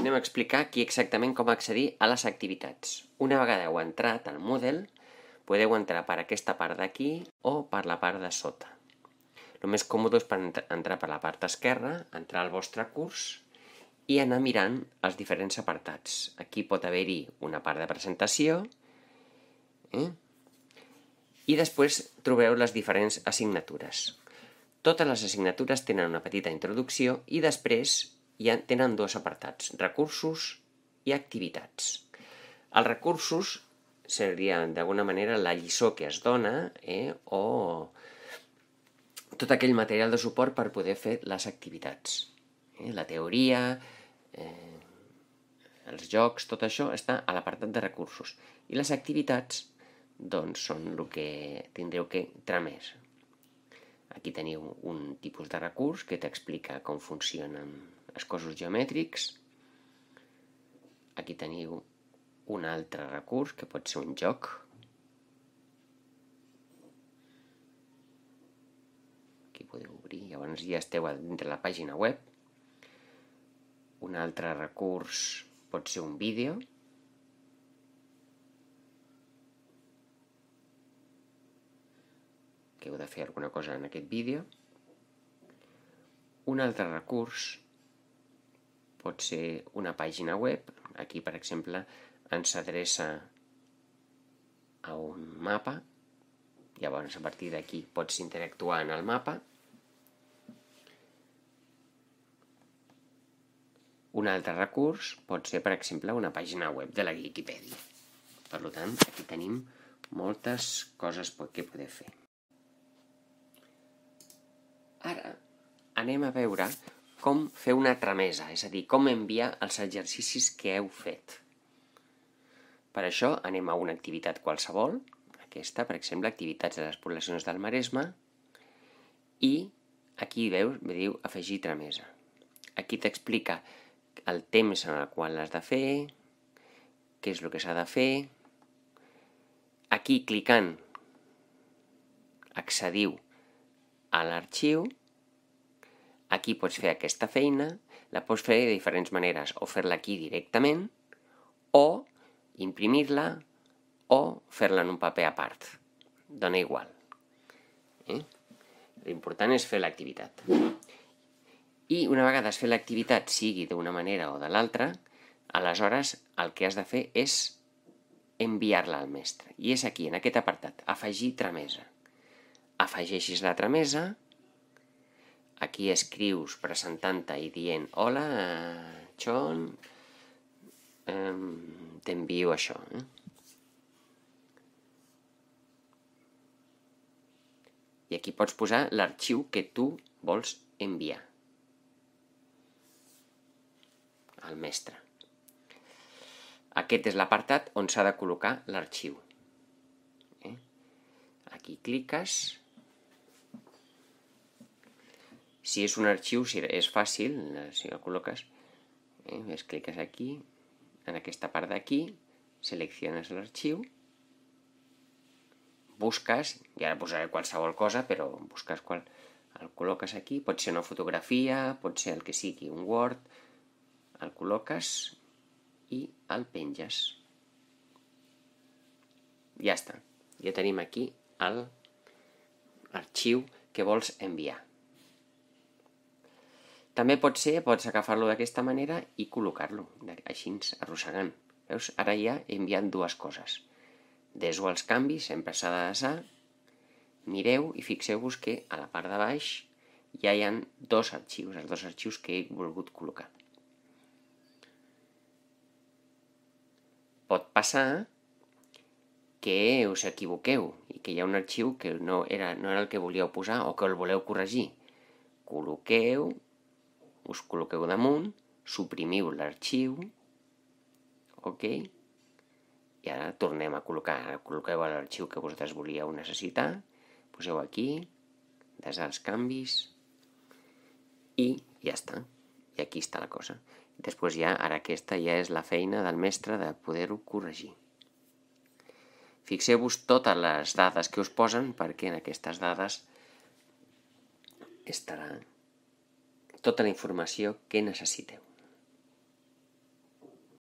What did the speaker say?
anem a explicar aquí exactament com accedir a les activitats. Una vegada heu entrat al Moodle, podeu entrar per aquesta part d'aquí o per la part de sota. El més còmode és per entrar per la part esquerra, entrar al vostre curs i anar mirant els diferents apartats. Aquí pot haver-hi una part de presentació eh? i després trobeu les diferents assignatures. Totes les assignatures tenen una petita introducció i després ja tenen dos apartats, recursos i activitats. Els recursos serien d'alguna manera la lliçó que es dona eh, o tot aquell material de suport per poder fer les activitats. Eh, la teoria, eh, els jocs, tot això està a l'apartat de recursos. I les activitats doncs, són el que tindreu que trames, Aquí teniu un tipus de recurs que t'explica com funcionen els cossos geomètrics. Aquí teniu un altre recurs que pot ser un joc. Aquí podeu obrir, llavors ja esteu dintre la pàgina web. Un altre recurs pot ser un vídeo. que heu de fer alguna cosa en aquest vídeo. Un altre recurs pot ser una pàgina web. Aquí, per exemple, ens adreça a un mapa. Llavors, a partir d'aquí pots interactuar en el mapa. Un altre recurs pot ser, per exemple, una pàgina web de la Wikipedia. Per tant, aquí tenim moltes coses que poder fer. Ara anem a veure com fer una tramesa, és a dir, com enviar els exercicis que heu fet. Per això anem a una activitat qualsevol, aquesta, per exemple, activitats de les poblacions del Maresme, i aquí veus, me diu afegir tramesa. Aquí t'explica el temps en el qual l'has de fer, què és el que s'ha de fer. Aquí, clicant, accediu a l'arxiu, aquí pots fer aquesta feina, la pots fer de diferents maneres, o fer-la aquí directament, o imprimir-la, o fer-la en un paper a part. Dona igual. Eh? L'important és fer l'activitat. I una vegada has fet l'activitat, sigui d'una manera o de l'altra, aleshores el que has de fer és enviar-la al mestre. I és aquí, en aquest apartat, afegir tramesa afegeixis la tramesa, aquí escrius presentant-te i dient hola, John, t'envio això. Eh? I aquí pots posar l'arxiu que tu vols enviar al mestre. Aquest és l'apartat on s'ha de col·locar l'arxiu. Eh? Aquí cliques Si és un arxiu, és fàcil, eh, si el col·loques, eh, es cliques aquí, en aquesta part d'aquí, selecciones l'arxiu, busques, i ara posaré qualsevol cosa, però busques qual, el col·loques aquí, pot ser una fotografia, pot ser el que sigui, un Word, el col·loques i el penges. Ja està. Ja tenim aquí l'arxiu que vols enviar. També pot ser, pots agafar-lo d'aquesta manera i col·locar-lo, així, arrossegant. Veus? Ara ja he enviat dues coses. Deso els canvis, sempre s'ha de desar. Mireu i fixeu-vos que a la part de baix ja hi ha dos arxius, els dos arxius que he volgut col·locar. Pot passar que us equivoqueu i que hi ha un arxiu que no era, no era el que volíeu posar o que el voleu corregir. Col·loqueu, us col·loqueu damunt, suprimiu l'arxiu, ok? I ara tornem a col·locar, ara col·loqueu l'arxiu que vosaltres volíeu necessitar, poseu aquí, desar els canvis, i ja està. I aquí està la cosa. Després ja, ara aquesta ja és la feina del mestre de poder-ho corregir. Fixeu-vos totes les dades que us posen perquè en aquestes dades estarà tota la informació que necessiteu.